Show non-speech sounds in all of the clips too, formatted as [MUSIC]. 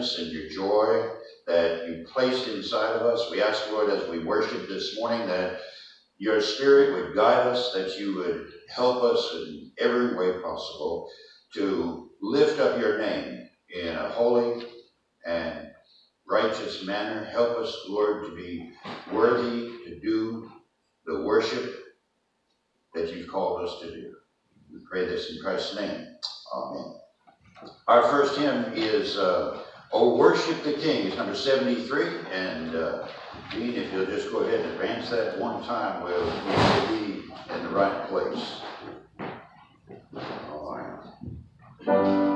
happiness and your joy that you placed inside of us. We ask, Lord, as we worship this morning, that your Spirit would guide us, that you would help us in every way possible to lift up your name in a holy and righteous manner. Help us, Lord, to be worthy to do the worship that you've called us to do. We pray this in Christ's name. Amen. Our first hymn is uh, Oh Worship the King. It's number 73. And uh, Dean, if you'll just go ahead and advance that one time, we'll, we'll be in the right place. All right.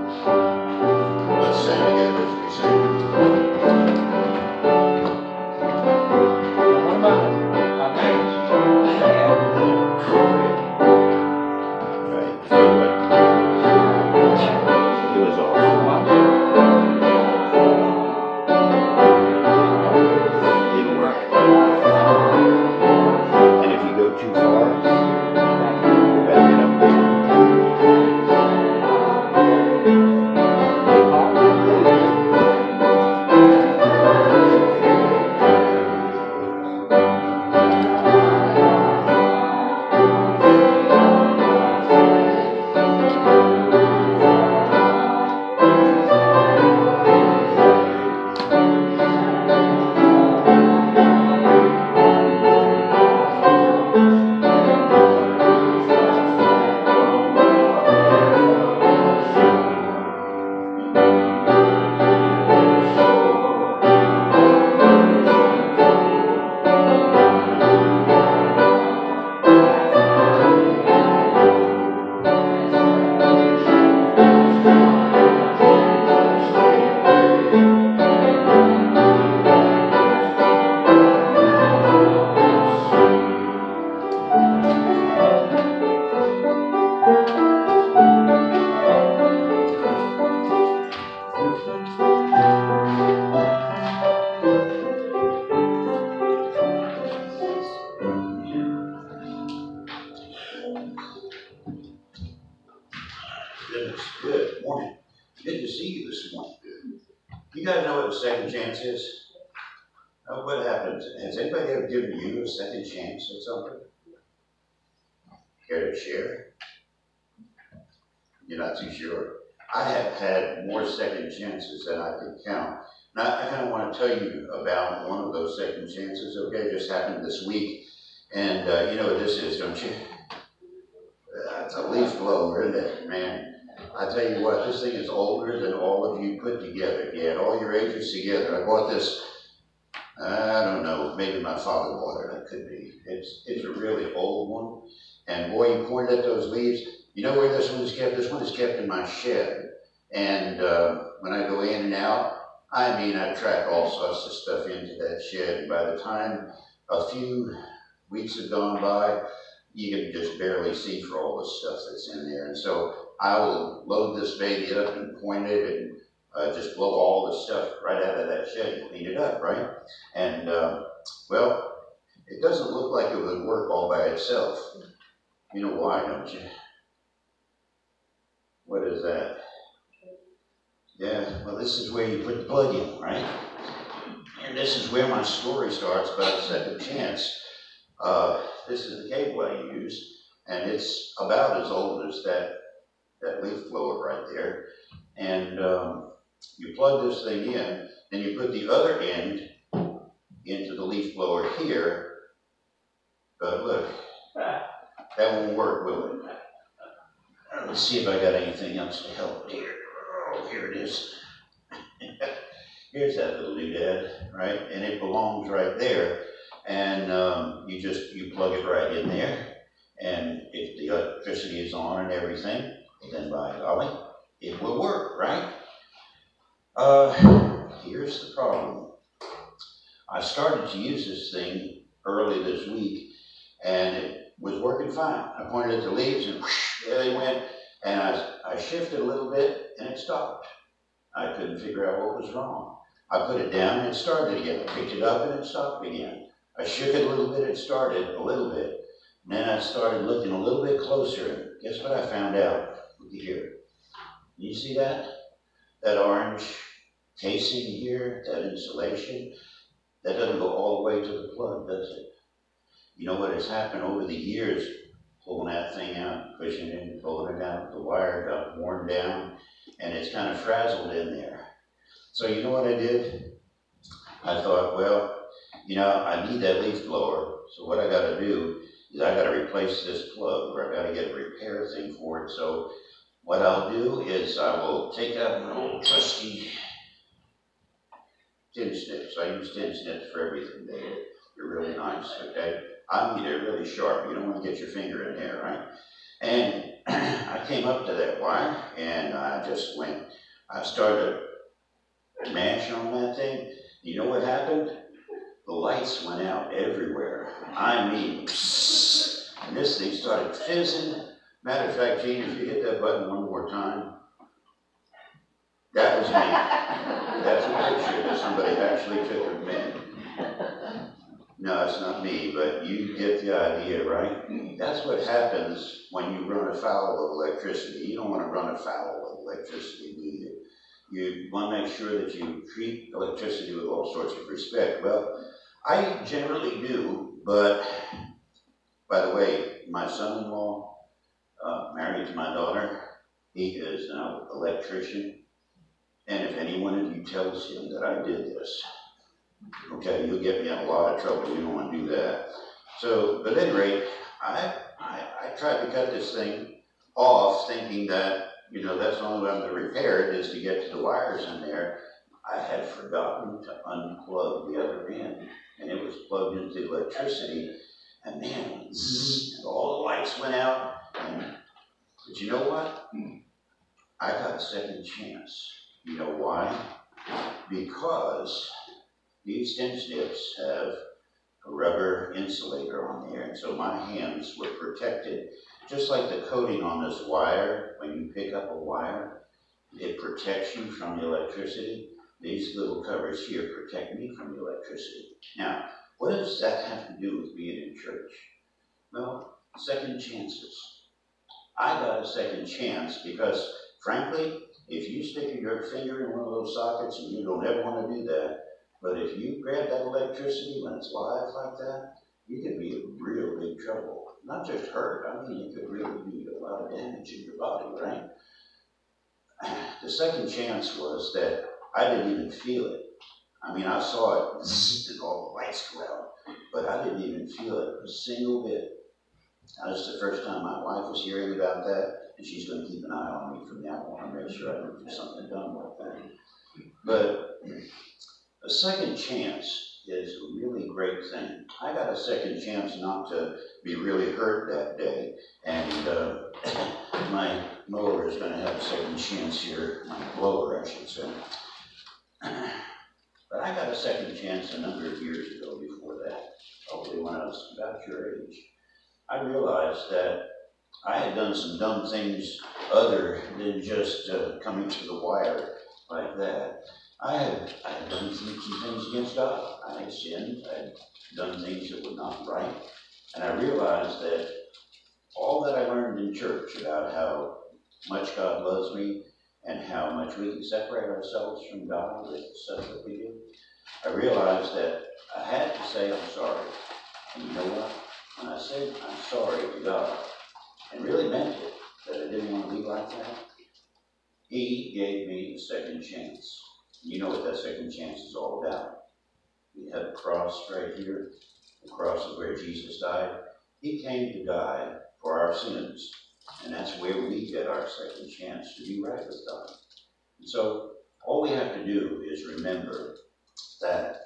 Chances that I could count. Now, I kind of want to tell you about one of those second chances, okay? It just happened this week. And uh, you know what this is, don't you? Uh, it's a leaf blower, isn't it, man? I tell you what, this thing is older than all of you put together. You had all your ages together. I bought this, I don't know, maybe my father bought it, it could be. It's, it's a really old one. And boy, you pointed at those leaves. You know where this one is kept? This one is kept in my shed. And uh, when I go in and out, I mean, I track all sorts of stuff into that shed. By the time a few weeks have gone by, you can just barely see for all the stuff that's in there. And so I will load this baby up and point it and uh, just blow all the stuff right out of that shed and clean it up, right? And, uh, well, it doesn't look like it would work all by itself. You know why, don't you? What is that? Yeah, well, this is where you put the plug in, right? And this is where my story starts about second chance. Uh, this is the cable I use, and it's about as old as that that leaf blower right there. And um, you plug this thing in, and you put the other end into the leaf blower here. But look, that won't work, will it? Let's see if I got anything else to help here. Oh, here it is. [LAUGHS] Here's that little doodad, right? And it belongs right there. And um, you just, you plug it right in there. And if the electricity is on and everything, then by golly, it will work, right? Uh, here's the problem. I started to use this thing early this week, and it was working fine. I pointed at the leaves, and whoosh, there they went. And I, I shifted a little bit, and it stopped. I couldn't figure out what was wrong. I put it down, and it started again. I picked it up, and it stopped again. I shook it a little bit, it started a little bit. And then I started looking a little bit closer, and guess what I found out? Look here. You see that? That orange casing here, that insulation, that doesn't go all the way to the plug, does it? You know what has happened over the years, pulling that thing out, pushing it in, pulling it out, the wire got worn down, and it's kind of frazzled in there. So you know what I did? I thought, well, you know, I need that leaf blower, so what I gotta do is I gotta replace this plug, or I gotta get a repair thing for it, so what I'll do is I will take out an old trusty tin snips, I use tin snips for everything, they, they're really nice, okay? I mean, they're really sharp, you don't wanna get your finger in there, right? And [CLEARS THROAT] I came up to that wire, and I just went, I started mashing on that thing, you know what happened? The lights went out everywhere, I mean, and this thing started fizzing, Matter of fact, Gene, if you hit that button one more time, that was me. That's a picture that somebody actually took of me. No, it's not me, but you get the idea, right? That's what happens when you run afoul of electricity. You don't want to run afoul of electricity, do you? You want to make sure that you treat electricity with all sorts of respect. Well, I generally do, but by the way, my son-in-law, uh, married to my daughter. He is an electrician. And if any one of you tells him that I did this, okay, you'll get me in a lot of trouble. You don't want to do that. So, but at any rate, I, I, I tried to cut this thing off thinking that, you know, that's the only way I'm going to repair it is to get to the wires in there. I had forgotten to unplug the other end, and it was plugged into the electricity, and man, zzz, and all the lights went out, and, but you know what? I got a second chance. You know why? Because these tin snips have a rubber insulator on there, and so my hands were protected. Just like the coating on this wire, when you pick up a wire, it protects you from the electricity. These little covers here protect me from the electricity. Now, what does that have to do with being in church? Well, second chances. I got a second chance because, frankly, if you stick your finger in one of those sockets, and you don't ever want to do that, but if you grab that electricity when it's live like that, you could be in real big trouble. Not just hurt, I mean, you could really do a lot of damage in your body, right? [SIGHS] The second chance was that I didn't even feel it. I mean, I saw it, and all the lights go out, but I didn't even feel it a single bit. This is the first time my wife was hearing about that, and she's going to keep an eye on me from now on make sure I don't do something dumb like that. But a second chance is a really great thing. I got a second chance not to be really hurt that day, and uh, [COUGHS] my mower is going to have a second chance here, my blower, I should say. [COUGHS] But I got a second chance a number of years ago before that, probably when I was about your age. I realized that I had done some dumb things other than just uh, coming to the wire like that. I had, I had done some, some things against God. I had sinned. I had done things that were not right. And I realized that all that I learned in church about how much God loves me and how much we can separate ourselves from God with stuff that we do, I realized that I had to say I'm sorry. And you know what? When I said I'm sorry to God, and really meant it, that I didn't want to be like that, He gave me a second chance. You know what that second chance is all about. We have a cross right here. The cross is where Jesus died. He came to die for our sins. And that's where we get our second chance to be right with God. And so all we have to do is remember that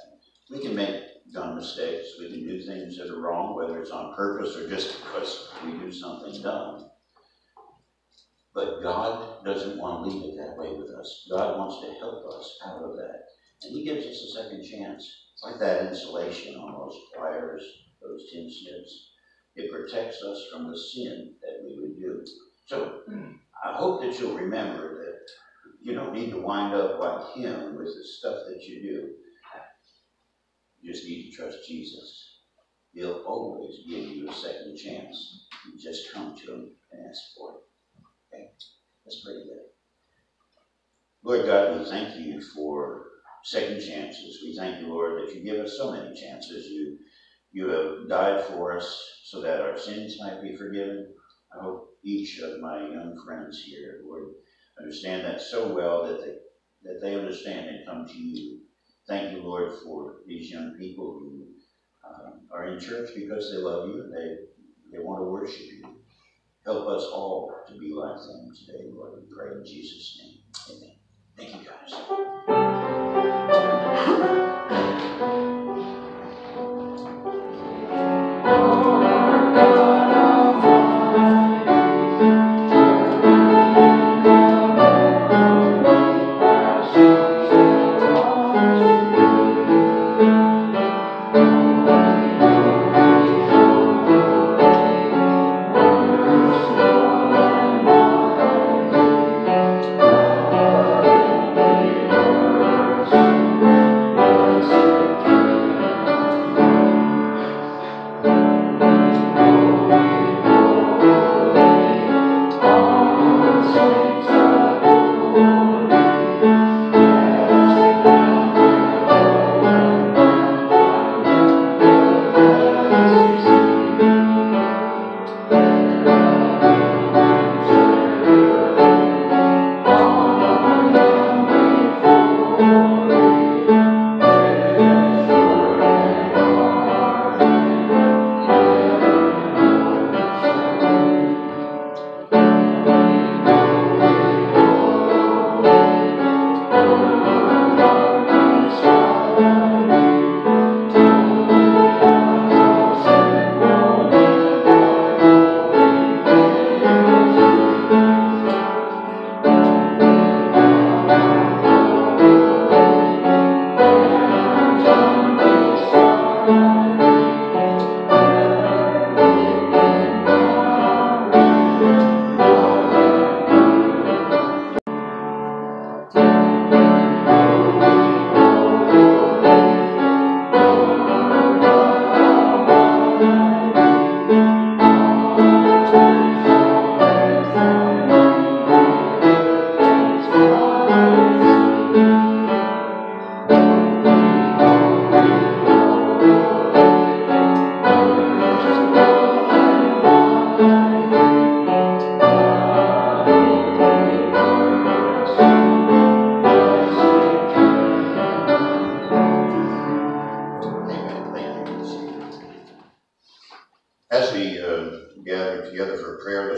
we can make dumb mistakes. We can do things that are wrong, whether it's on purpose or just because we do something dumb. But God doesn't want to leave it that way with us. God wants to help us out of that. And He gives us a second chance. Like that insulation on those wires, those tin snips. It protects us from the sin that we would do. So I hope that you'll remember that you don't need to wind up like him with the stuff that you do. You just need to trust Jesus. He'll always give you a second chance. You just come to him and ask for it. Okay? That's pretty good. Lord God, we thank you for second chances. We thank you, Lord, that you give us so many chances. You, you have died for us so that our sins might be forgiven. I hope each of my young friends here, Lord, understand that so well that they, that they understand and come to you. Thank you, Lord, for these young people who um, are in church because they love you and they, they want to worship you. Help us all to be like them today, Lord. We pray in Jesus' name. Amen. Thank you, guys.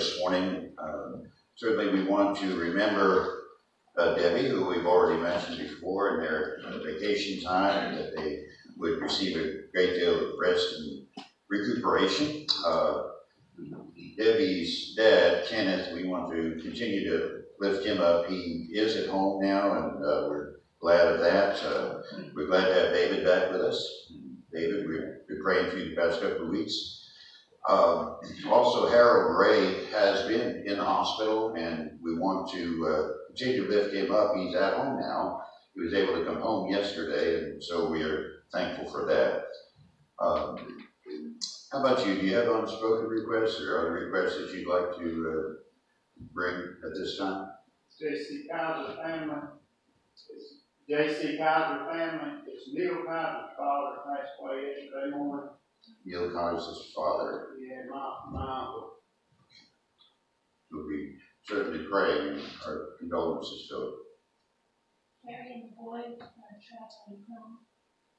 This morning, um, certainly we want to remember uh, Debbie, who we've already mentioned before, in their uh, vacation time, that they would receive a great deal of rest and recuperation. Uh, Debbie's dad, Kenneth, we want to continue to lift him up. He is at home now, and uh, we're glad of that. Uh, we're glad to have David back with us. David, we've been praying for you the past couple of weeks. Um, also, Harold Ray has been in the hospital, and we want to uh, continue to lift him up. He's at home now. He was able to come home yesterday, and so we are thankful for that. Um, how about you? Do you have unspoken requests or other requests that you'd like to uh, bring at this time? J.C. Kaiser family, J.C. Kaiser family, it's Neil Kaiser's father passed away yesterday morning. Neil Kaiser's father Yeah, my, my uncle. will be certainly praying our condolences to him. Carrie and the boys are traveling home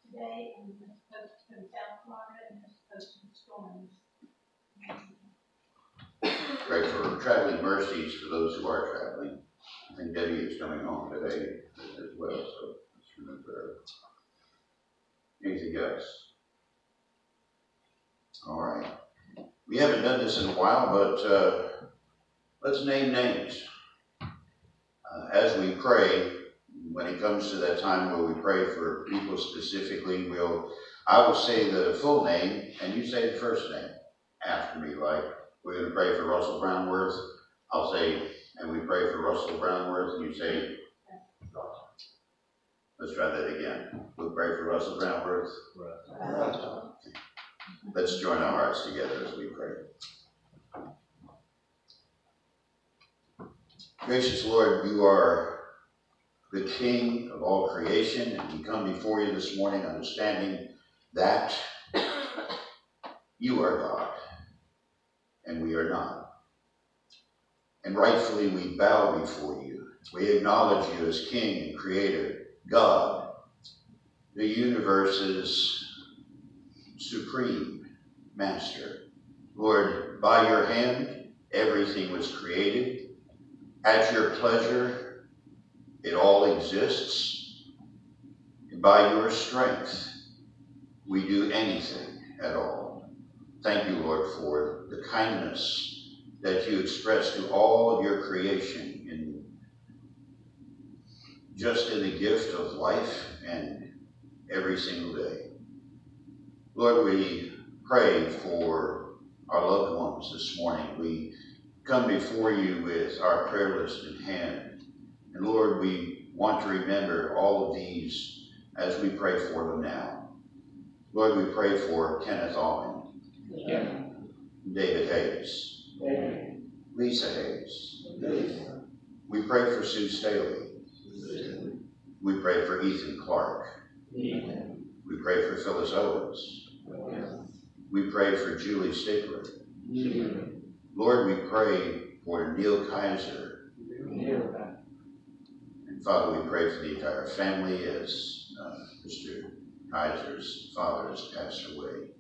today and they're supposed to go to South Florida and they're supposed to be storms. Pray for traveling mercies for those who are traveling. I think Debbie is coming home today as well, so let's remember her. Anything else? All right. We haven't done this in a while, but uh, let's name names. Uh, As we pray, when it comes to that time where we pray for people specifically, we'll, I will say the full name, and you say the first name after me, like we're gonna pray for Russell Brownworth. I'll say, and we pray for Russell Brownworth, and you say, let's try that again. We'll pray for Russell Brownworth. Let's join our hearts together as we pray. Gracious Lord, you are the King of all creation, and we come before you this morning understanding that you are God, and we are not. And rightfully we bow before you. We acknowledge you as King and Creator, God, the universe's supreme master. Lord, by your hand, everything was created. At your pleasure, it all exists. And by your strength, we do anything at all. Thank you, Lord, for the kindness that you express to all of your creation in just in the gift of life and every single day. Lord, we pray for our loved ones this morning. We come before you with our prayer list in hand. And Lord, we want to remember all of these as we pray for them now. Lord, we pray for Kenneth Allen, David Hayes, Lisa Hayes. We pray for Sue Staley. We pray for Ethan Clark. We pray for Phyllis Owens. We pray for Julie Stigler. Lord, we pray for Neil Kaiser. And Father, we pray for the entire family as uh, Mr. Kaiser's father has passed away.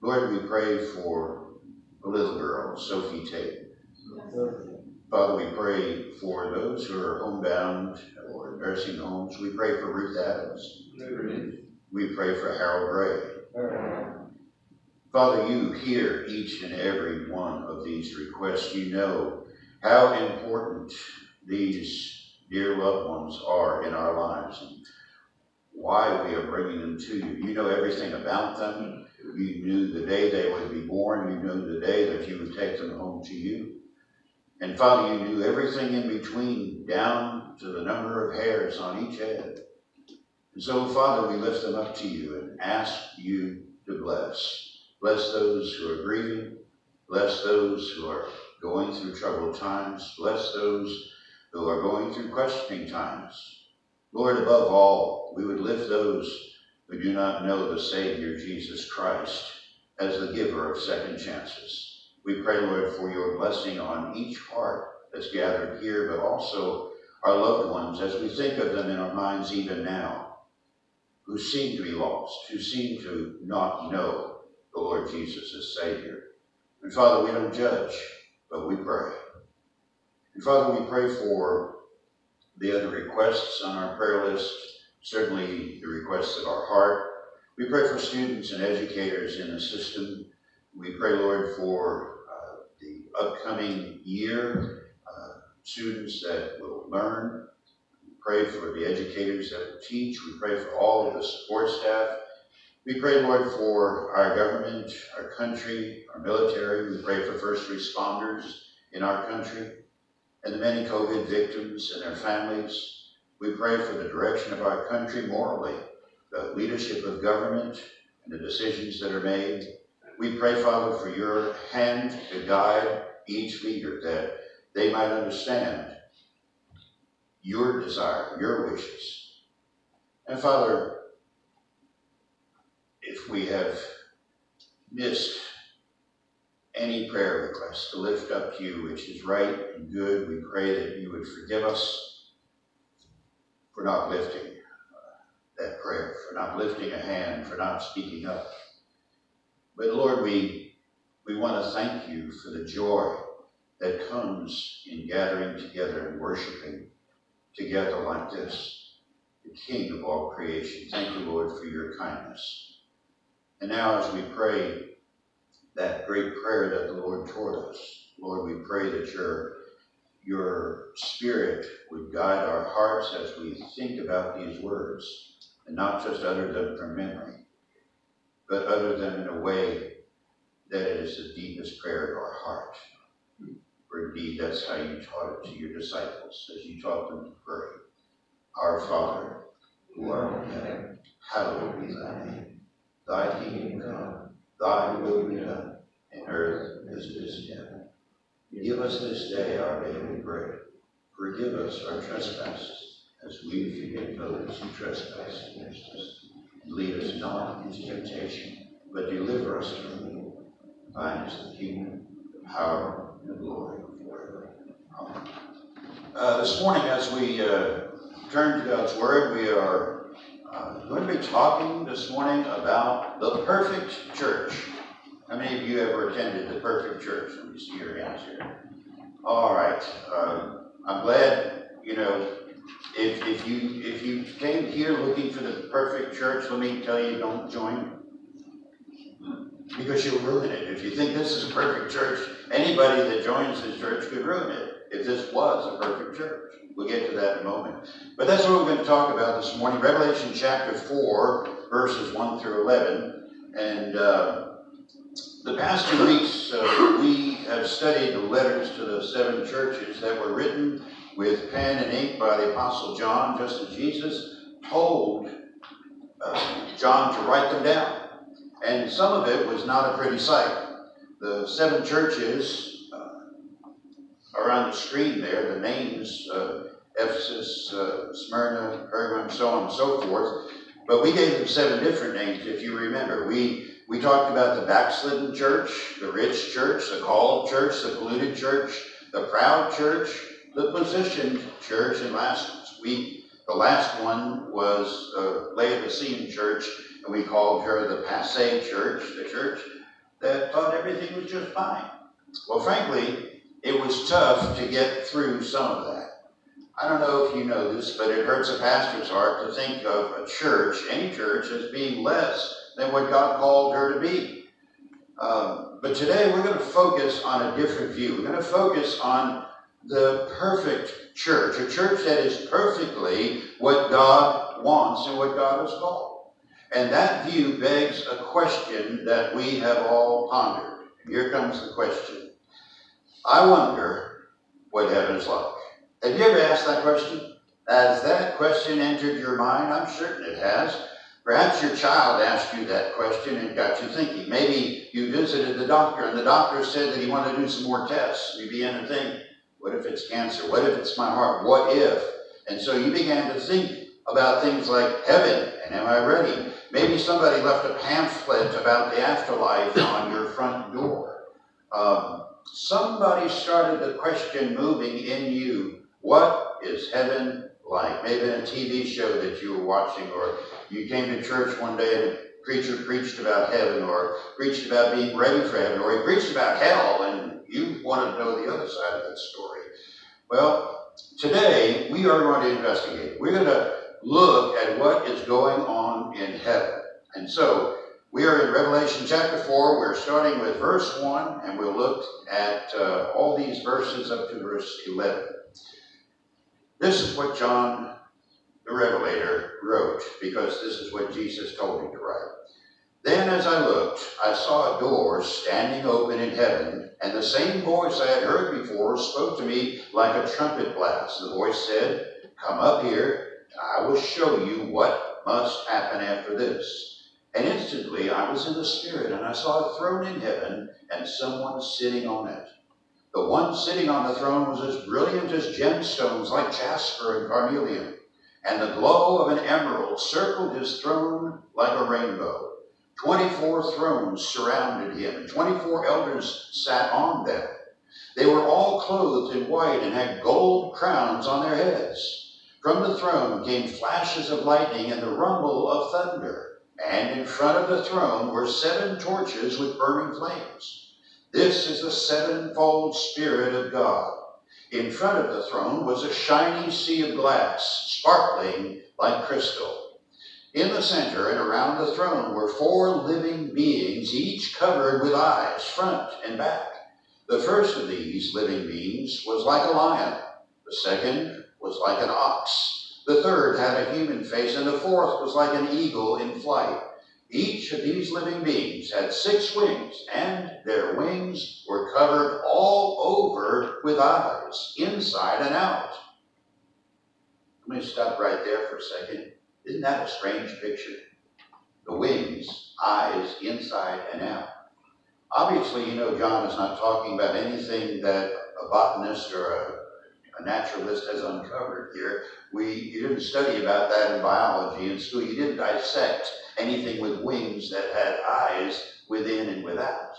Lord, we pray for a little girl, Sophie Tate. Father, we pray for those who are homebound or in nursing homes. We pray for Ruth Adams. We pray for Harold Gray. Father, you hear each and every one of these requests. You know how important these dear loved ones are in our lives and why we are bringing them to you. You know everything about them. You knew the day they would be born. You knew the day that you would take them home to you. And Father, you knew everything in between, down to the number of hairs on each head. And so, Father, we lift them up to you and ask you to bless. Bless those who are grieving. Bless those who are going through troubled times. Bless those who are going through questioning times. Lord, above all, we would lift those who do not know the Savior, Jesus Christ, as the giver of second chances. We pray, Lord, for your blessing on each heart that's gathered here, but also our loved ones as we think of them in our minds even now, who seem to be lost, who seem to not know the Lord Jesus as Savior. And Father, we don't judge, but we pray. And Father, we pray for the other requests on our prayer list, certainly the requests of our heart. We pray for students and educators in the system. We pray, Lord, for uh, the upcoming year, uh, students that will learn. We pray for the educators that will teach. We pray for all of the support staff. We pray, Lord, for our government, our country, our military. We pray for first responders in our country and the many COVID victims and their families. We pray for the direction of our country morally, the leadership of government, and the decisions that are made. We pray, Father, for your hand to guide each leader, that they might understand your desire, your wishes. And Father, if we have missed any prayer request to lift up to you, which is right and good, we pray that you would forgive us for not lifting uh, that prayer, for not lifting a hand, for not speaking up. But Lord, we, we want to thank you for the joy that comes in gathering together and worshiping together like this, the King of all creation. Thank you, Lord, for your kindness. And now as we pray that great prayer that the Lord taught us, Lord, we pray that your, your spirit would guide our hearts as we think about these words and not just utter them from memory, but utter them in a way that is the deepest prayer of our heart. For indeed, that's how you taught it to your disciples, as you taught them to pray. Our Father, who art in heaven, hallowed be thy name. Thy kingdom come, thy will be done, in earth as it is in heaven. Give us this day our daily bread. Forgive us our trespasses, as we forgive those who trespass against us. Lead us not into temptation, but deliver us from evil. Thine is the kingdom, power, and glory forever. Amen. Uh, this morning, as we uh, turn to God's Word, we are uh, going to be talking this morning about the perfect church. How many of you ever attended the perfect church? Let me see your hands here. All right. Uh, I'm glad, you know, if, if you if you came here looking for the perfect church, let me tell you, don't join. Because you'll ruin it. If you think this is a perfect church, anybody that joins this church could ruin it if this was a perfect church. We'll get to that in a moment. But that's what we're going to talk about this morning. Revelation chapter 4, verses 1 through 11. And uh, the past two weeks, uh, we have studied the letters to the seven churches that were written with pen and ink by the Apostle John, just as Jesus told uh, John to write them down. And some of it was not a pretty sight. The seven churches uh, are on the screen there, the names uh, Ephesus, uh, Smyrna, Pergamum, so on and so forth. But we gave them seven different names, if you remember. We we talked about the backslidden church, the rich church, the called church, the polluted church, the proud church, the positioned church, and last week, the last one was uh, Laodicean church, we called her the passe church, the church that thought everything was just fine. Well, frankly, it was tough to get through some of that. I don't know if you know this, but it hurts a pastor's heart to think of a church, any church, as being less than what God called her to be. Um, but today we're going to focus on a different view. We're going to focus on the perfect church, a church that is perfectly what God wants and what God has called. And that view begs a question that we have all pondered. Here comes the question. I wonder what heaven is like. Have you ever asked that question? Has that question entered your mind? I'm certain it has. Perhaps your child asked you that question and got you thinking. Maybe you visited the doctor and the doctor said that he wanted to do some more tests. You began to think, what if it's cancer? What if it's my heart? What if? And so you began to think about things like heaven and am I ready? Maybe somebody left a pamphlet about the afterlife on your front door. Um, somebody started the question moving in you what is heaven like? Maybe in a TV show that you were watching, or you came to church one day and a preacher preached about heaven, or preached about being ready for heaven, or he preached about hell, and you wanted to know the other side of that story. Well, today we are going to investigate. We're going to look at what is going on in heaven. And so we are in Revelation chapter 4. We're starting with verse 1, and we'll look at uh, all these verses up to verse 11. This is what John the Revelator wrote, because this is what Jesus told him to write. Then as I looked, I saw a door standing open in heaven, and the same voice I had heard before spoke to me like a trumpet blast. The voice said, Come up here, I will show you what must happen after this. And instantly I was in the Spirit, and I saw a throne in heaven, and someone sitting on it. The one sitting on the throne was as brilliant as gemstones, like jasper and carnelian, and the glow of an emerald circled his throne like a rainbow. Twenty-four thrones surrounded him, and twenty-four elders sat on them. They were all clothed in white and had gold crowns on their heads. From the throne came flashes of lightning and the rumble of thunder. And in front of the throne were seven torches with burning flames. This is the sevenfold Spirit of God. In front of the throne was a shining sea of glass, sparkling like crystal. In the center and around the throne were four living beings, each covered with eyes, front and back. The first of these living beings was like a lion. The second was like an ox. The third had a human face, and the fourth was like an eagle in flight. Each of these living beings had six wings, and their wings were covered all over with eyes, inside and out. Let me stop right there for a second. Isn't that a strange picture? The wings, eyes, inside and out. Obviously, you know, John is not talking about anything that a botanist or a a naturalist has uncovered here. We, you didn't study about that in biology in school. You didn't dissect anything with wings that had eyes within and without.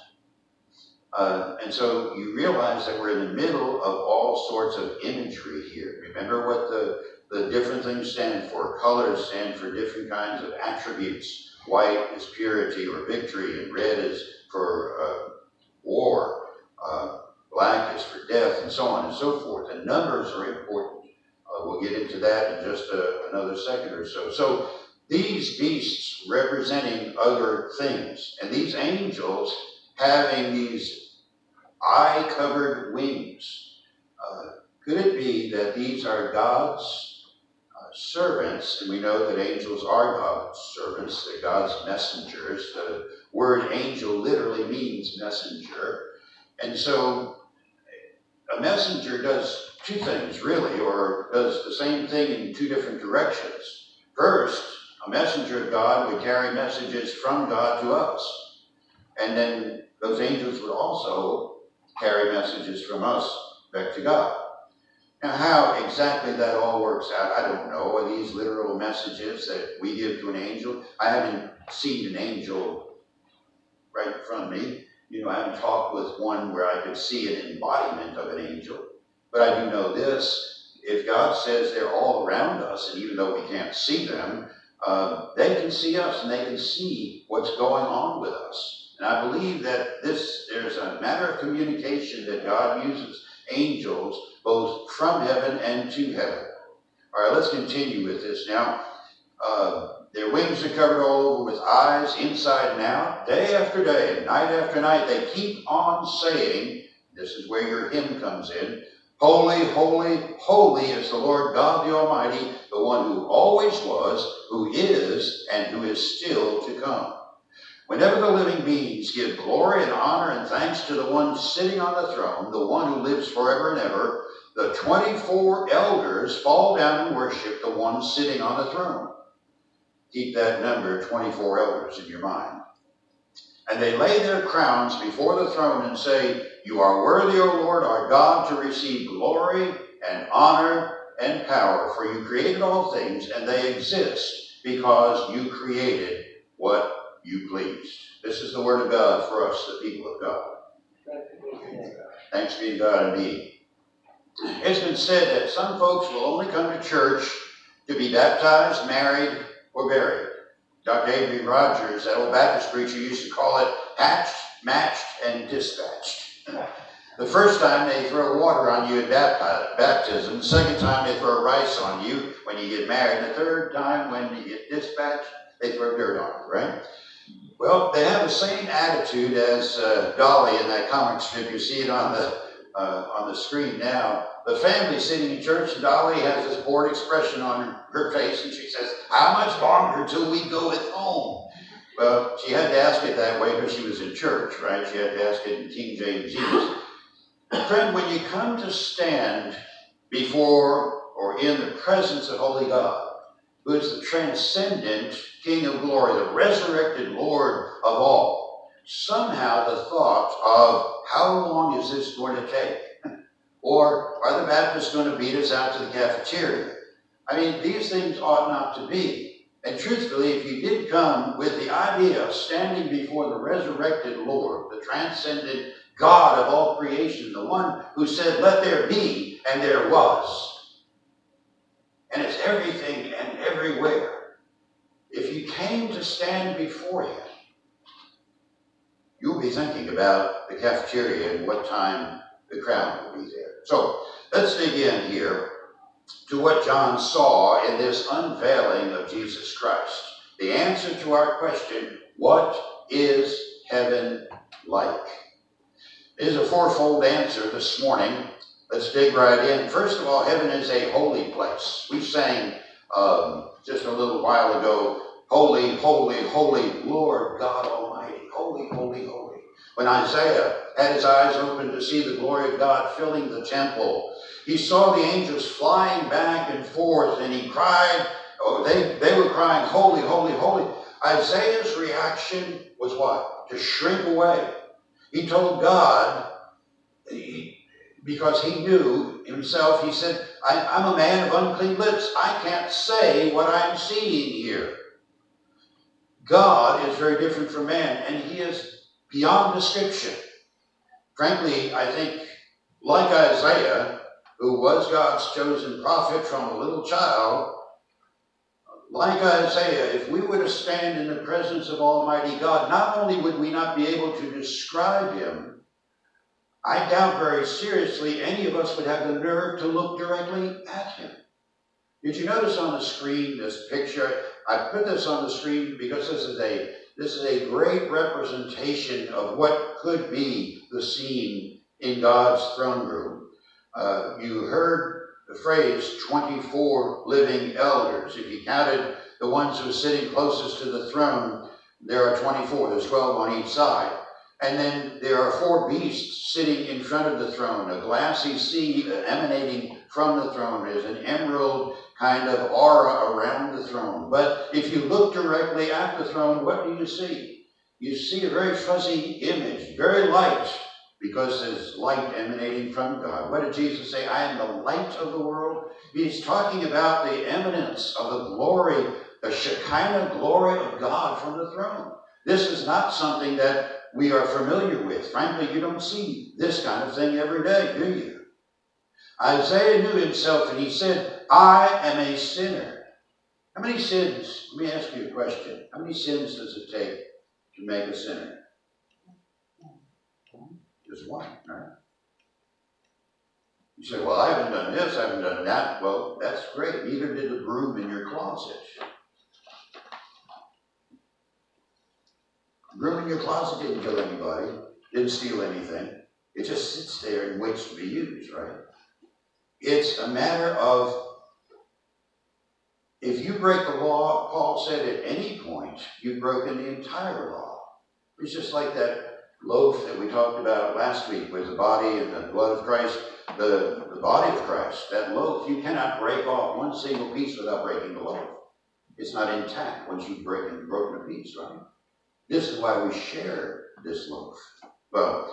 Uh, and so you realize that we're in the middle of all sorts of imagery here. Remember what the, the different things stand for. Colors stand for different kinds of attributes. White is purity or victory, and red is for uh, war. Uh, black is for death, and so on and so forth. And numbers are important. Uh, we'll get into that in just a, another second or so. So these beasts representing other things, and these angels having these eye covered wings. Uh, could it be that these are God's uh, servants? And we know that angels are God's servants, they're God's messengers. The word angel literally means messenger. And so a messenger does two things, really, or does the same thing in two different directions. First, a messenger of God would carry messages from God to us. And then those angels would also carry messages from us back to God. Now, how exactly that all works out, I don't know. Are these literal messages that we give to an angel? I haven't seen an angel right in front of me. You know, I haven't talked with one where I could see an embodiment of an angel. But I do know this if God says they're all around us, and even though we can't see them, uh, they can see us and they can see what's going on with us. And I believe that this, there's a matter of communication that God uses angels both from heaven and to heaven. All right, let's continue with this now. Uh, their wings are covered all over with eyes, inside and out, day after day, and night after night. They keep on saying, this is where your hymn comes in, Holy, holy, holy is the Lord God the Almighty, the one who always was, who is, and who is still to come. Whenever the living beings give glory and honor and thanks to the one sitting on the throne, the one who lives forever and ever, the 24 elders fall down and worship the one sitting on the throne. Keep that number, 24 elders, in your mind. And they lay their crowns before the throne and say, You are worthy, O Lord our God, to receive glory and honor and power, for you created all things, and they exist because you created what you pleased. This is the word of God for us, the people of God. Thanks be to God indeed. It's been said that some folks will only come to church to be baptized, married, or buried. Dr. Adrian Rogers, that old Baptist preacher, used to call it hatched, matched, and dispatched. The first time they throw water on you at baptism. The second time they throw rice on you when you get married. The third time when you get dispatched, they throw dirt on you, right? Well, they have the same attitude as uh, Dolly in that comic strip. You see it on the uh, on the screen now. The family sitting in church, and Dolly has this bored expression on her face, and she says, "How much longer till we go at home?" Well, she had to ask it that way because she was in church, right? She had to ask it in King James English. Friend, when you come to stand before or in the presence of Holy God, who is the transcendent King of glory, the resurrected Lord of all, somehow the thought of how long is this going to take? Or are the Baptists going to beat us out to the cafeteria? I mean, these things ought not to be. And truthfully, if you did come with the idea of standing before the resurrected Lord, the transcendent God of all creation, the one who said, Let there be, and there was, and it's everything and everywhere. If you came to stand before Him, you'll be thinking about the cafeteria and what time the crowd will be there. So let's dig in here to what John saw in this unveiling of Jesus Christ. The answer to our question, what is heaven like? Is a fourfold answer this morning Let's dig right in. First of all, heaven is a holy place. We sang um, just a little while ago, Holy, holy, holy, Lord God Almighty. Holy, holy, holy. When Isaiah had his eyes open to see the glory of God filling the temple, he saw the angels flying back and forth, and he cried, oh, they, they were crying, Holy, holy, holy. Isaiah's reaction was what? To shrink away. He told God, he, because he knew himself, he said, I, I'm a man of unclean lips. I can't say what I'm seeing here. God is very different from man, and he is beyond description. Frankly, I think, like Isaiah, who was God's chosen prophet from a little child, like Isaiah, if we were to stand in the presence of Almighty God, not only would we not be able to describe him, I doubt very seriously any of us would have the nerve to look directly at him. Did you notice on the screen this picture? I put this on the screen because this is a this is a great representation of what could be the scene in God's throne room. Uh, you heard the phrase 24 living elders. If you counted the ones who are sitting closest to the throne, there are 24. There's 12 on each side. And then there are four beasts sitting in front of the throne, a glassy sea emanating from the throne. There's an emerald kind of aura around the throne. But if you look directly at the throne, what do you see? You see a very fuzzy image, very light, because there's light emanating from God. What did Jesus say? I am the light of the world. He's talking about the eminence of the glory, the Shekinah glory of God from the throne. This is not something that we are familiar with. Frankly, you don't see this kind of thing every day, do you? Isaiah knew himself and he said, I am a sinner. How many sins? Let me ask you a question. How many sins does it take to make a sinner? Just one, right? You say, well, I haven't done this, I haven't done that. Well, that's great. Neither did the broom in your closet. Broom in your closet didn't kill anybody, didn't steal anything. It just sits there and waits to be used, right? It's a matter of if you break the law, Paul said at any point, you've broken the entire law. It's just like that loaf that we talked about last week with the body and the blood of Christ, the, the body of Christ. That loaf, you cannot break off one single piece without breaking the loaf. It's not intact once you've broken, broken a piece, right? This is why we share this loaf. Well,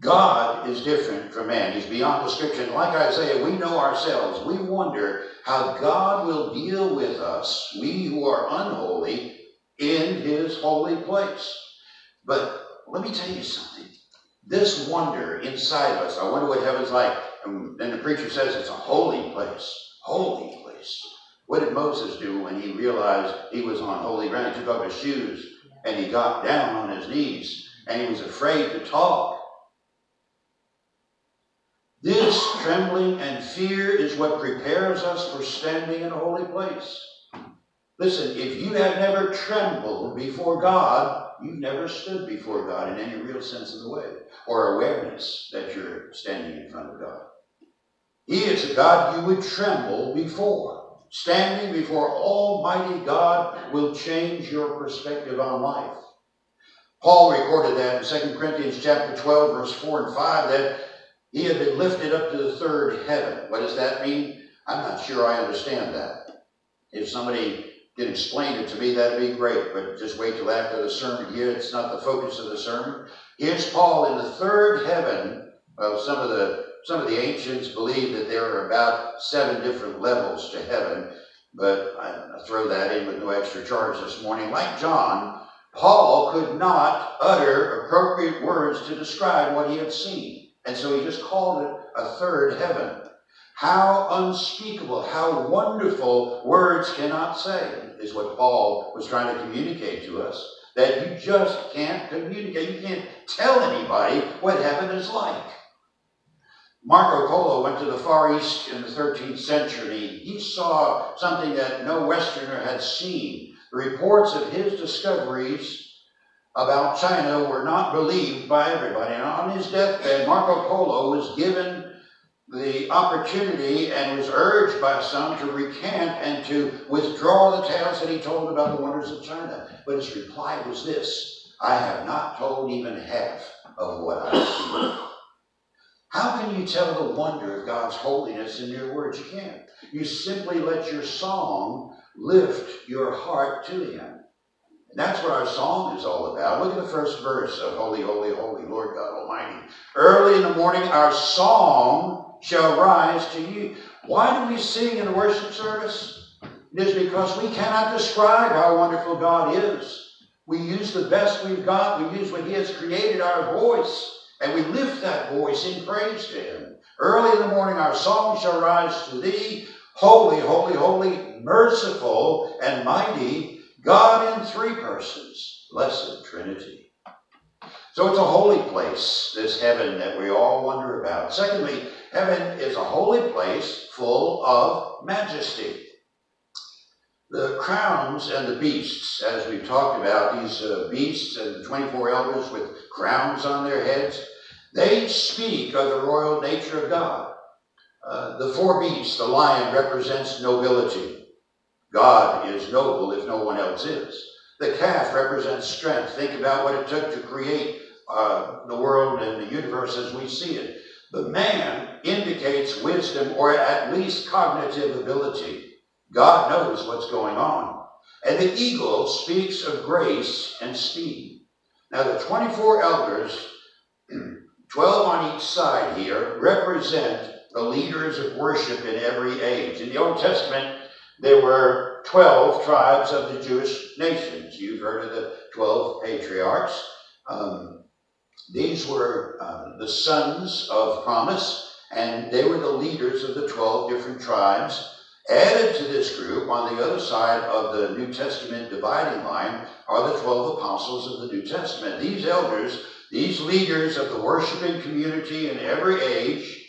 God is different from man. He's beyond description. Like Isaiah, we know ourselves. We wonder how God will deal with us, we who are unholy, in his holy place. But let me tell you something. This wonder inside of us, I wonder what heaven's like. And the preacher says it's a holy place. Holy place. What did Moses do when he realized he was on holy ground? He took off his shoes and he got down on his knees and he was afraid to talk. This trembling and fear is what prepares us for standing in a holy place. Listen, if you have never trembled before God, you've never stood before God in any real sense of the way or awareness that you're standing in front of God. He is a God you would tremble before. Standing before Almighty God will change your perspective on life. Paul recorded that in 2 Corinthians chapter 12, verse 4 and 5, that he had been lifted up to the third heaven. What does that mean? I'm not sure I understand that. If somebody can explain it to me, that'd be great. But just wait till after the sermon here. It's not the focus of the sermon. Here's Paul in the third heaven. Some of the some of the ancients believe that there are about seven different levels to heaven, but I throw that in with no extra charge this morning. Like John, Paul could not utter appropriate words to describe what he had seen. And so he just called it a third heaven. How unspeakable, how wonderful words cannot say, is what Paul was trying to communicate to us. That you just can't communicate. You can't tell anybody what heaven is like. Marco Polo went to the Far East in the 13th century. He saw something that no Westerner had seen. The reports of his discoveries about China were not believed by everybody. And on his deathbed, Marco Polo was given the opportunity and was urged by some to recant and to withdraw the tales that he told about the wonders of China. But his reply was this I have not told even half of what I've seen. How can you tell the wonder of God's holiness in your words? You can't. You simply let your song lift your heart to Him. And that's what our song is all about. Look at the first verse of Holy, Holy, Holy, Lord God Almighty. Early in the morning, our song shall rise to you. Why do we sing in a worship service? It is because we cannot describe how wonderful God is. We use the best we've got. We use what He has created, our voice, and we lift that voice in praise to Him. Early in the morning, our song shall rise to Thee. Holy, holy, holy, merciful and mighty, God in three persons, blessed Trinity. So it's a holy place, this heaven that we all wonder about. Secondly, heaven is a holy place full of majesty. The crowns and the beasts, as we've talked about, these uh, beasts and the 24 elders with crowns on their heads, they speak of the royal nature of God. Uh, the four beasts, the lion represents nobility. God is noble if no one else is. The calf represents strength. Think about what it took to create uh, the world and the universe as we see it. The man indicates wisdom or at least cognitive ability. God knows what's going on. And the eagle speaks of grace and speed. Now, the 24 elders, [CLEARS THROAT] 12 on each side here, represent the leaders of worship in every age. In the Old Testament, there were 12 tribes of the Jewish nations. You've heard of the 12 patriarchs. Um, these were uh, the sons of promise, and they were the leaders of the 12 different tribes. Added to this group, on the other side of the New Testament dividing line, are the 12 apostles of the New Testament. These elders, these leaders of the worshiping community in every age,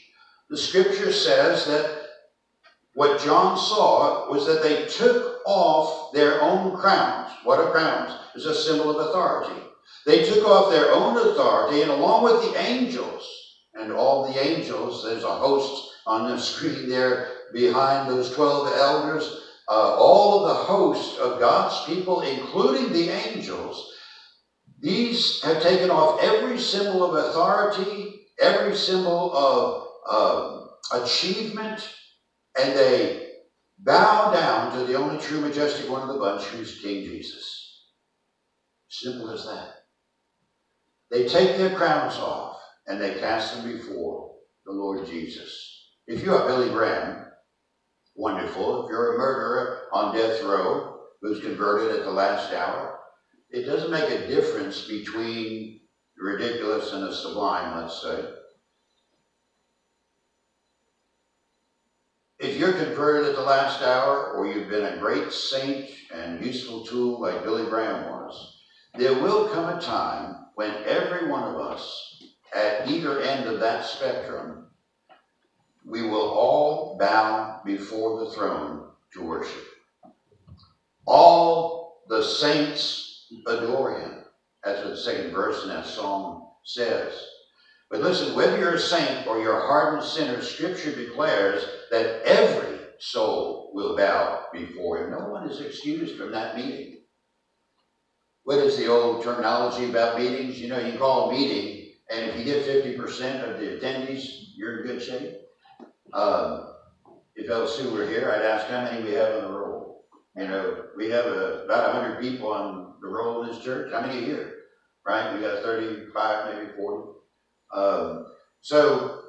the scripture says that what John saw was that they took off their own crowns. What are crowns? It's a symbol of authority. They took off their own authority, and along with the angels, and all the angels, there's a host on the [LAUGHS] screen there behind those 12 elders, uh, all of the host of God's people, including the angels, these have taken off every symbol of authority, every symbol of uh, achievement, and they bow down to the only true majestic one of the bunch, who's King Jesus. Simple as that. They take their crowns off and they cast them before the Lord Jesus. If you are Billy Graham, wonderful. If you're a murderer on death row who's converted at the last hour, it doesn't make a difference between the ridiculous and the sublime, let's say. If you're converted at the last hour, or you've been a great saint and useful tool like Billy Graham was, there will come a time when every one of us at either end of that spectrum, we will all bow before the throne to worship. All the saints adore him. What the second verse in that song says. But listen, whether you're a saint or you're a hardened sinner, Scripture declares that every soul will bow before him. No one is excused from that meeting. What is the old terminology about meetings? You know, you call a meeting, and if you get 50% of the attendees, you're in good shape. Um, if El Sue were here, I'd ask how many we have on the roll. You know, we have a, about 100 people on the roll in this church. How many are here? Right? We got 35, maybe 40. Um, so,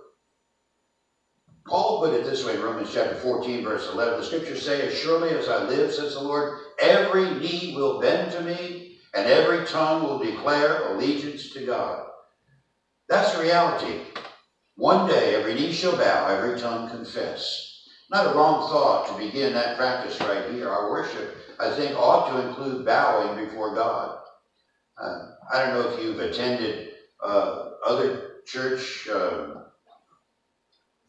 Paul put it this way in Romans chapter 14, verse 11. The scriptures say, As surely as I live, says the Lord, every knee will bend to me, and every tongue will declare allegiance to God. That's reality. One day every knee shall bow, every tongue confess. Not a wrong thought to begin that practice right here. Our worship, I think, ought to include bowing before God. Uh, I don't know if you've attended uh, other church uh,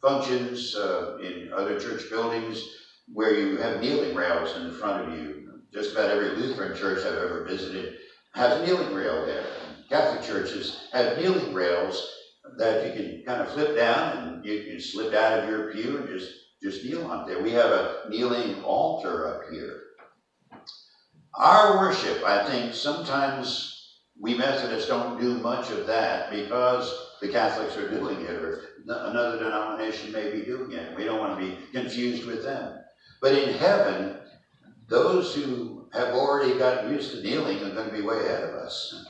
functions uh, in other church buildings where you have kneeling rails in front of you just about every Lutheran church I've ever visited has a kneeling rail there. Catholic churches have kneeling rails that you can kind of flip down and you can slip out of your pew and just, just kneel on there. We have a kneeling altar up here. Our worship, I think, sometimes we Methodists don't do much of that because the Catholics are doing it or another denomination may be doing it. We don't want to be confused with them. But in heaven, those who have already gotten used to kneeling are going to be way ahead of us.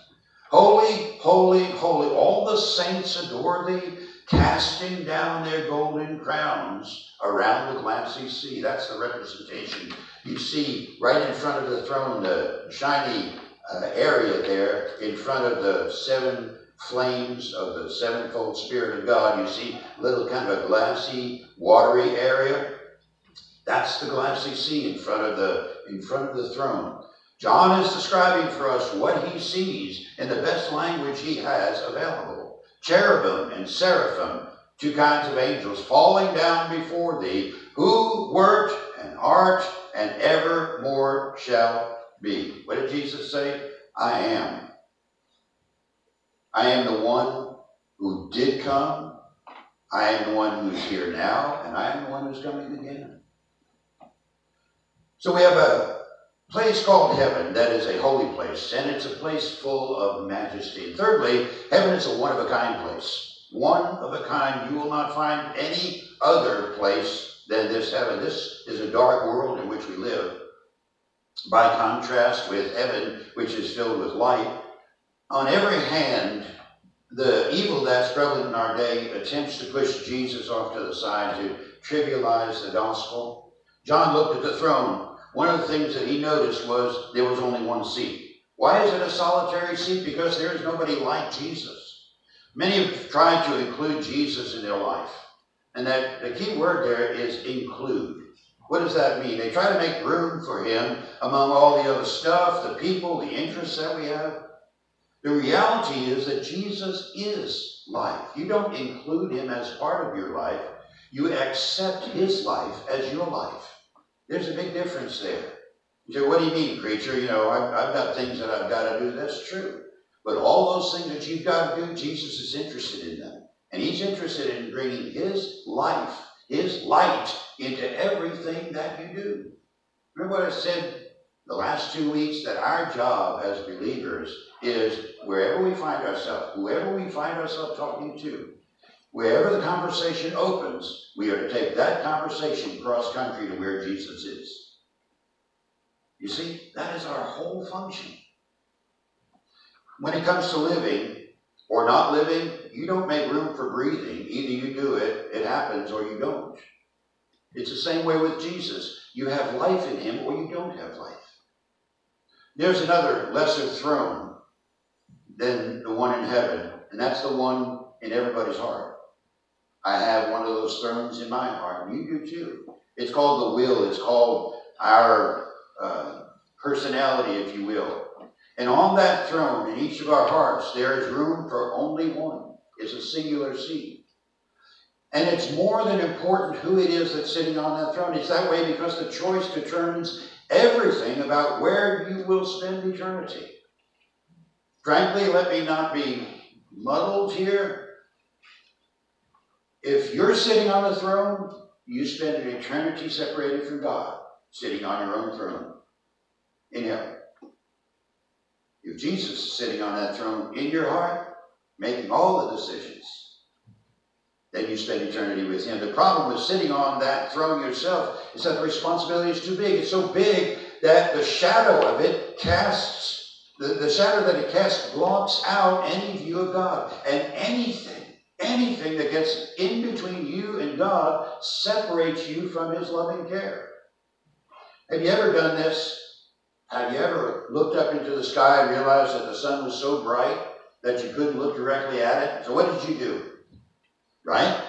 Holy, holy, holy. All the saints adore thee, casting down their golden crowns around the glassy sea. That's the representation. You see right in front of the throne, the shiny area there in front of the seven flames of the sevenfold Spirit of God. You see little kind of a glassy, watery area. That's the glassy sea in front of the in front of the throne. John is describing for us what he sees in the best language he has available. Cherubim and seraphim, two kinds of angels, falling down before thee, who wert and art and evermore shall be. What did Jesus say? I am. I am the one who did come. I am the one who's here now, and I am the one who's coming again. So we have a place called heaven that is a holy place, and it's a place full of majesty. Thirdly, heaven is a one of a kind place. One of a kind. You will not find any other place than this heaven. This is a dark world in which we live. By contrast with heaven, which is filled with light, on every hand, the evil that's prevalent in our day attempts to push Jesus off to the side to trivialize the gospel. John looked at the throne. One of the things that he noticed was there was only one seat. Why is it a solitary seat? Because there is nobody like Jesus. Many have tried to include Jesus in their life. And that the key word there is include. What does that mean? They try to make room for him among all the other stuff, the people, the interests that we have. The reality is that Jesus is life. You don't include him as part of your life. You accept his life as your life. There's a big difference there. You say, what do you mean, preacher? You know, I've, I've got things that I've got to do. That's true. But all those things that you've got to do, Jesus is interested in them. And he's interested in bringing his life, his light into everything that you do. Remember what I said the last two weeks that our job as believers is wherever we find ourselves, whoever we find ourselves talking to, wherever the conversation opens, we are to take that conversation cross country to where Jesus is. You see, that is our whole function. When it comes to living or not living, you don't make room for breathing. Either you do it, it happens, or you don't. It's the same way with Jesus. You have life in him or you don't have life. There's another lesser throne than the one in heaven, and that's the one in everybody's heart. I have one of those thrones in my heart, and you do too. It's called the will, it's called our uh, personality, if you will. And on that throne, in each of our hearts, there is room for only one. It's a singular seat. And it's more than important who it is that's sitting on that throne. It's that way because the choice determines everything about where you will spend eternity. Frankly, let me not be muddled here. If you're sitting on the throne, you spend an eternity separated from God, sitting on your own throne in heaven. If Jesus is sitting on that throne in your heart, making all the decisions, then you spend eternity with Him. The problem with sitting on that throne yourself is that the responsibility is too big. It's so big that the shadow of it casts, the, the shadow that it casts blocks out any view of God. And anything, anything that gets in between you and God separates you from His loving care. Have you ever done this? Have you ever looked up into the sky and realized that the sun was so bright that you couldn't look directly at it? So what did you do? Right?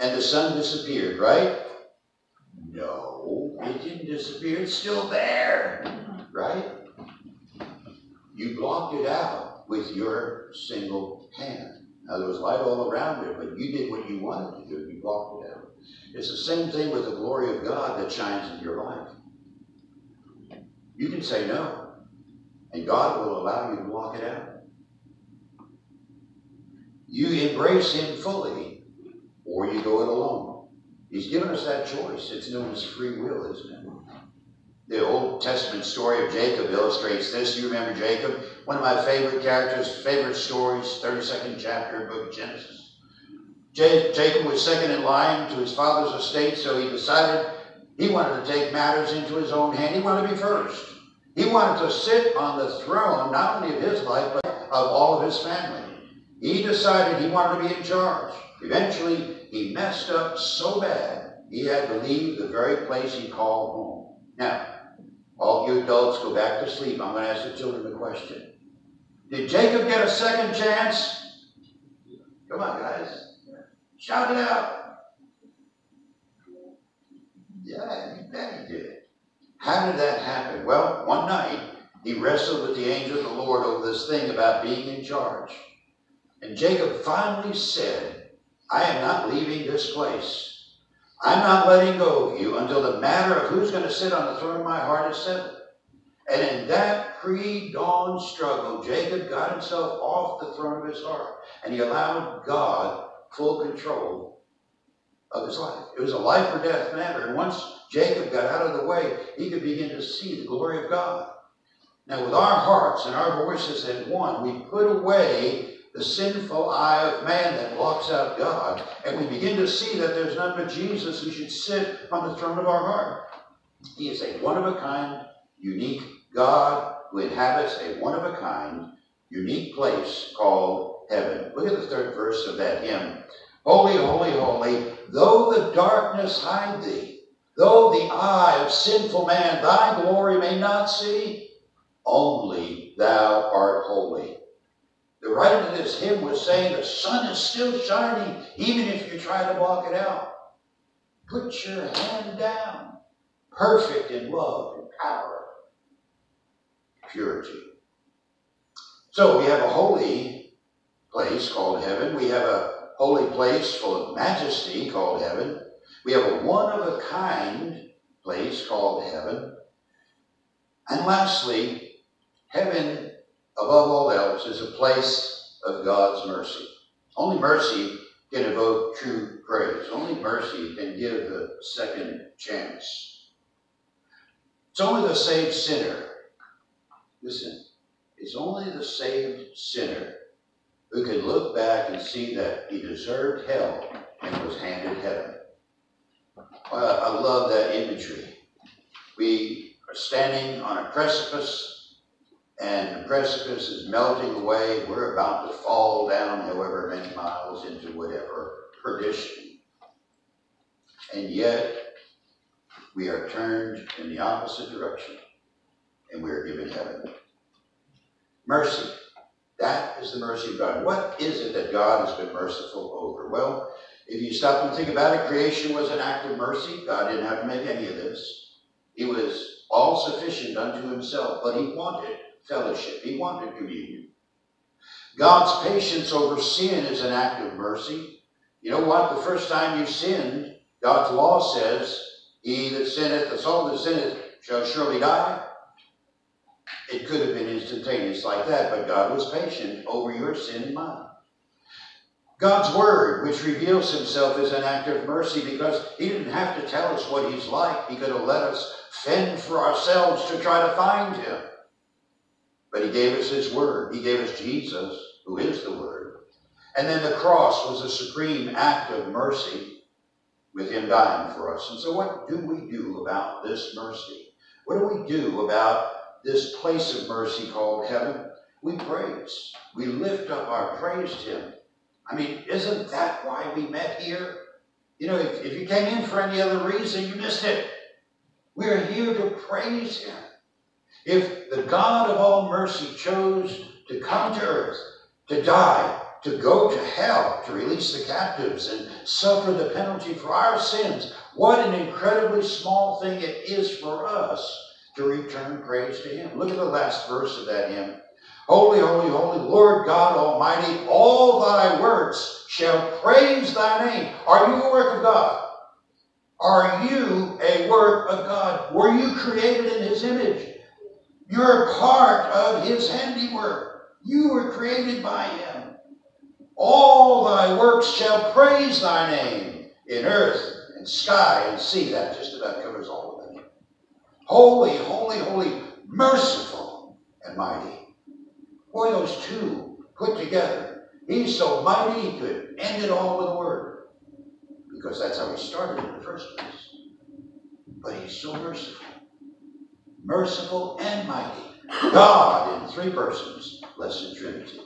And the sun disappeared, right? No, it didn't disappear. It's still there, right? You blocked it out with your single hand. Now, there was light all around it, but you did what you wanted to do. You blocked it out. It's the same thing with the glory of God that shines in your life. You can say no, and God will allow you to block it out. You embrace Him fully, or you go it alone. He's given us that choice. It's known as free will, isn't it? The Old Testament story of Jacob illustrates this. You remember Jacob? One of my favorite characters, favorite stories, 32nd chapter of book of Genesis. Jacob was second in line to his father's estate, so he decided he wanted to take matters into his own hand. He wanted to be first. He wanted to sit on the throne, not only of his life, but of all of his family. He decided he wanted to be in charge. Eventually, he messed up so bad, he had to leave the very place he called home. Now, all you adults go back to sleep. I'm going to ask the children a question. Did Jacob get a second chance? Come on, guys. Shout it out. Yeah, you bet he did. How did that happen? Well, one night, he wrestled with the angel of the Lord over this thing about being in charge. And Jacob finally said, I am not leaving this place. I'm not letting go of you until the matter of who's going to sit on the throne of my heart is settled. And in that pre-dawn struggle, Jacob got himself off the throne of his heart. And he allowed God full control of his life. It was a life or death matter. And once Jacob got out of the way, he could begin to see the glory of God. Now, with our hearts and our voices at one, we put away the sinful eye of man that blocks out God, and we begin to see that there's none but Jesus who should sit on the throne of our heart. He is a one of a kind, unique God who inhabits a one of a kind, unique place called heaven. Look at the third verse of that hymn. Holy, holy, holy, though the darkness hide thee, though the eye of sinful man thy glory may not see, only thou art holy. The writer of this hymn was saying the sun is still shining, even if you try to block it out. Put your hand down, perfect in love and power, purity. So we have a holy place called heaven. We have a holy place full of majesty called heaven. We have a one of a kind place called heaven. And lastly, heaven, above all else, is a place of God's mercy. Only mercy can evoke true praise. Only mercy can give the second chance. It's only the saved sinner. Listen, it's only the saved sinner who can look back and see that he deserved hell and was handed heaven. I love that imagery. We are standing on a precipice, and the precipice is melting away. We're about to fall down however many miles into whatever perdition. And yet, we are turned in the opposite direction, and we are given heaven. Mercy. That is the mercy of God. What is it that God has been merciful over? Well, if you stop and think about it, creation was an act of mercy. God didn't have to make any of this. All sufficient unto himself, but he wanted fellowship. He wanted communion. God's patience over sin is an act of mercy. You know what? The first time you sinned, God's law says, He that sinneth, the soul that sinneth, shall surely die. It could have been instantaneous like that, but God was patient over your sin and mine. God's word, which reveals himself, is an act of mercy because he didn't have to tell us what he's like. He could have let us fend for ourselves to try to find him. But he gave us his word. He gave us Jesus, who is the word. And then the cross was a supreme act of mercy with him dying for us. And so what do we do about this mercy? What do we do about this place of mercy called heaven, we praise. We lift up our praise to Him. I mean, isn't that why we met here? You know, if, if you came in for any other reason, you missed it. We're here to praise Him. If the God of all mercy chose to come to earth, to die, to go to hell, to release the captives and suffer the penalty for our sins, what an incredibly small thing it is for us to return praise to him. Look at the last verse of that hymn. Holy, holy, holy, Lord God Almighty, all thy works shall praise thy name. Are you a work of God? Are you a work of God? Were you created in his image? You're a part of his handiwork. You were created by him. All thy works shall praise thy name in earth and sky and sea. That just about covers all of them. Holy, holy, holy, merciful and mighty. Boy, those two put together. He's so mighty he could end it all with a word. Because that's how he started in the first place. But he's so merciful. merciful, and mighty. God in three persons, blessed Trinity.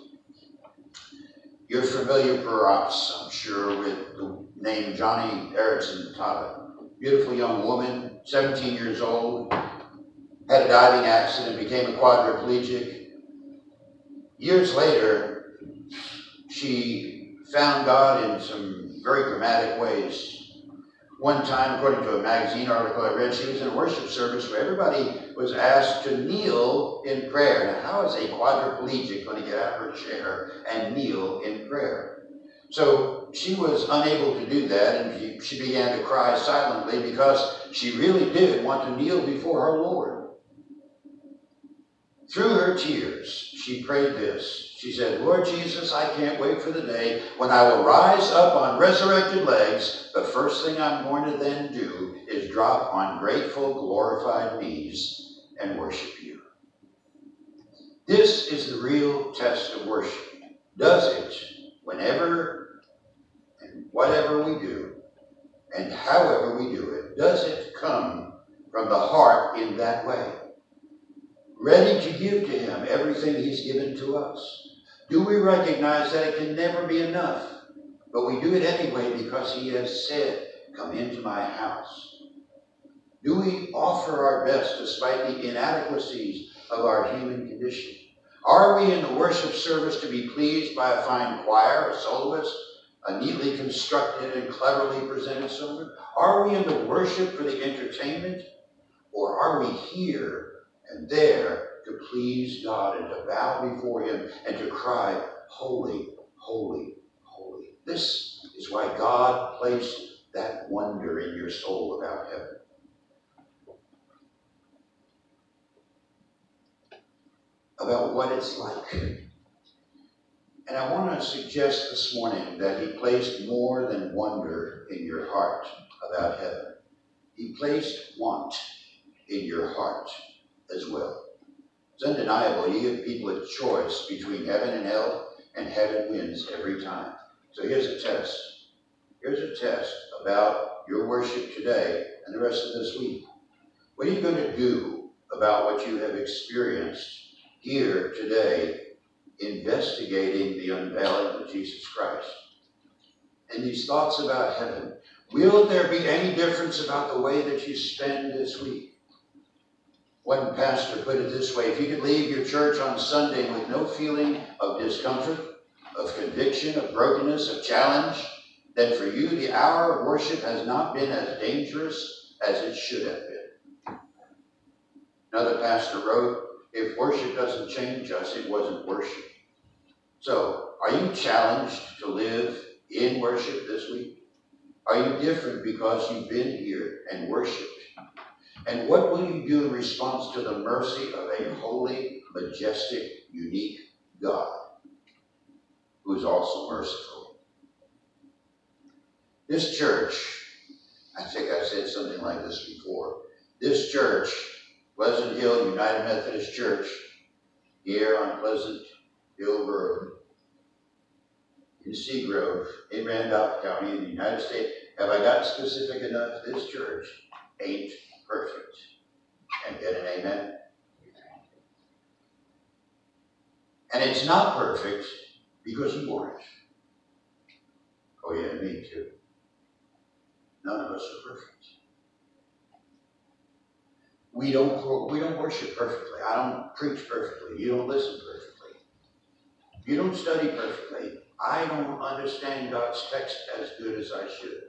You're familiar, perhaps, I'm sure, with the name Joni Eareckson Tada. Beautiful young woman, 17 years old, had a diving accident, became a quadriplegic. Years later, she found God in some very dramatic ways. One time, according to a magazine article I read, she was in a worship service where everybody was asked to kneel in prayer. Now, how is a quadriplegic going to get out of her chair and kneel in prayer? So she was unable to do that, and she, she began to cry silently because she really did want to kneel before her Lord. Through her tears, she prayed this. She said, Lord Jesus, I can't wait for the day when I will rise up on resurrected legs. The first thing I'm going to then do is drop on grateful, glorified knees and worship you. This is the real test of worship. Does it, whenever and whatever we do, and however we do it, does it come from the heart in that way? ready to give to him everything he's given to us? Do we recognize that it can never be enough? But we do it anyway because he has said, Come into my house. Do we offer our best despite the inadequacies of our human condition? Are we in the worship service to be pleased by a fine choir, a soloist, a neatly constructed and cleverly presented sermon? Are we in the worship for the entertainment? Or are we here and there to please God and to bow before Him and to cry, Holy, holy, holy. This is why God placed that wonder in your soul about heaven. About what it's like. And I want to suggest this morning that He placed more than wonder in your heart about heaven. He placed want in your heart as well. It's undeniable. You give people a choice between heaven and hell, and heaven wins every time. So here's a test. Here's a test about your worship today and the rest of this week. What are you going to do about what you have experienced here today, investigating the unveiling of Jesus Christ? And these thoughts about heaven. Will there be any difference about the way that you spend this week? One pastor put it this way if you could leave your church on Sunday with no feeling of discomfort, of conviction, of brokenness, of challenge, then for you the hour of worship has not been as dangerous as it should have been. Another pastor wrote, if worship doesn't change us, it wasn't worship. So, are you challenged to live in worship this week? Are you different because you've been here and worshiped? And what will you do in response to the mercy of a holy, majestic, unique God who is also merciful? This church, I think I've said something like this before. This church, Pleasant Hill United Methodist Church, here on Pleasant Hill Road, in Seagrove, in Randolph County, in the United States. Have I got specific enough? This church ain't perfect. And get an amen? And it's not perfect because you weren't. Oh yeah, me too. None of us are perfect. We don't we don't worship perfectly. I don't preach perfectly. You don't listen perfectly. You don't study perfectly. I don't understand God's text as good as I should.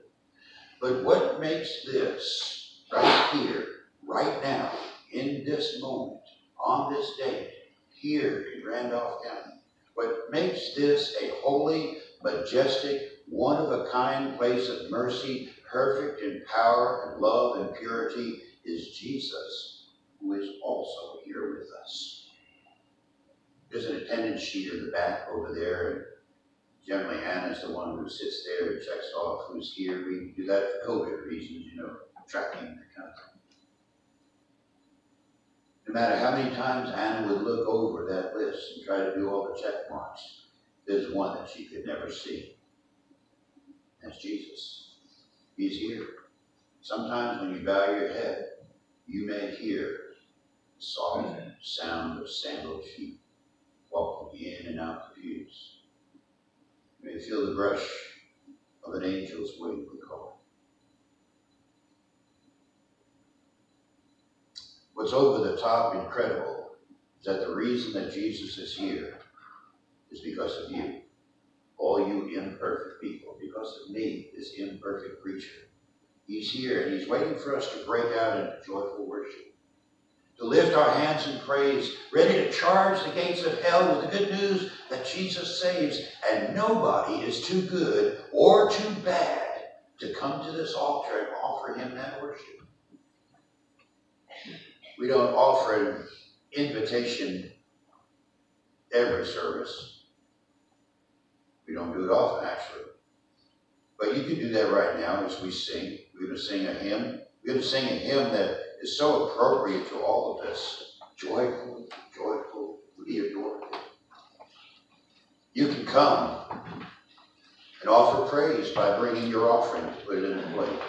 But what makes this right here, right now, in this moment, on this date, here in Randolph County. What makes this a holy, majestic, one of a kind place of mercy, perfect in power and love and purity, is Jesus, who is also here with us. There's an attendance sheet in the back over there, and generally Anna's the one who sits there and checks off who's here. We do that for COVID reasons, you know tracking that kind. No matter how many times Anna would look over that list and try to do all the check marks, there's one that she could never see. That's Jesus. He's here. Sometimes when you bow your head, you may hear the soft sound of sandaled feet walking in and out the pews. You may feel the brush of an angel's wing, we call What's over the top incredible is that the reason that Jesus is here is because of you. All you imperfect people, because of me, this imperfect creature. He's here and he's waiting for us to break out into joyful worship to lift our hands in praise, ready to charge the gates of hell with the good news that Jesus saves, and nobody is too good or too bad to come to this altar and offer him that worship. We don't offer an invitation every service. We don't do it often, actually. But you can do that right now as we sing. We're going to sing a hymn. We're going to sing a hymn that is so appropriate to all of this. Joyful, joyful, we adore you. You can come and offer praise by bringing your offering to put it in the plate.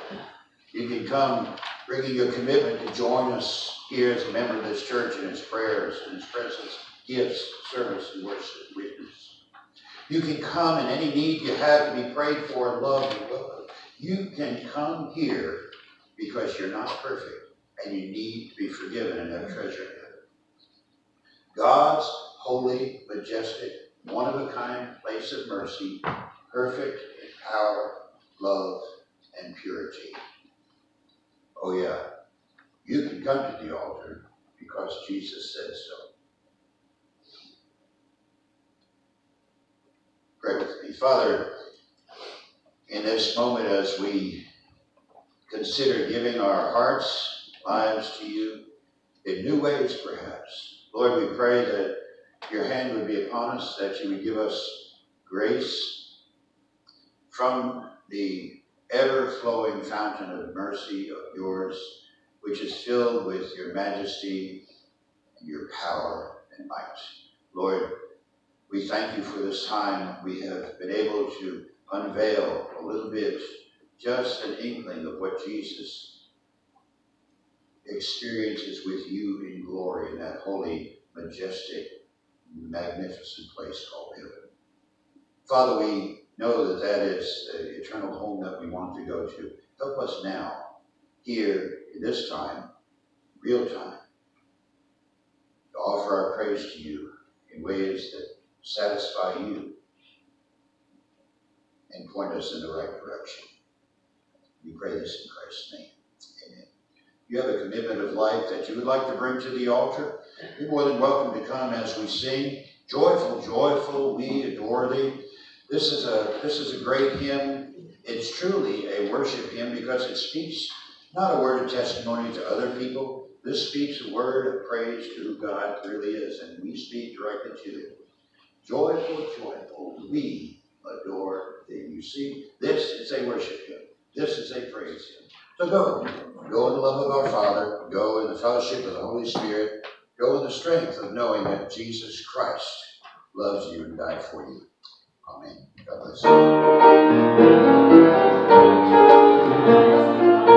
You can come bringing your commitment to join us here as a member of this church in its prayers, in its presence, gifts, service, and worship, witness. You can come in any need you have to be prayed for and loved and. You can come here because you're not perfect and you need to be forgiven and have treasure in heaven. God's holy, majestic, one of a kind place of mercy, perfect in power, love, and purity. Oh, yeah, you can come to the altar because Jesus said so. Pray with me. Father, in this moment as we consider giving our hearts, lives to you in new ways, perhaps. Lord, we pray that your hand would be upon us, that you would give us grace from the ever flowing fountain of mercy of yours, which is filled with your majesty and your power and might. Lord, we thank you for this time. We have been able to unveil a little bit, just an inkling of what Jesus experiences with you in glory in that holy, majestic, magnificent place called heaven. Father, we know that that is the eternal home that we want to go to. Help us now, here, in this time, real time, to offer our praise to you in ways that satisfy you and point us in the right direction. We pray this in Christ's name. Amen. You have a commitment of life that you would like to bring to the altar. You're more than welcome to come as we sing. Joyful, joyful, we adore thee. This is a this is a great hymn. It's truly a worship hymn because it speaks not a word of testimony to other people. This speaks a word of praise to who God really is, and we speak directly to him. Joyful, joyful, we adore thee. You see, this is a worship hymn. This is a praise hymn. So go. Go in the love of our Father. Go in the fellowship of the Holy Spirit. Go in the strength of knowing that Jesus Christ loves you and died for you. Amen. God bless you.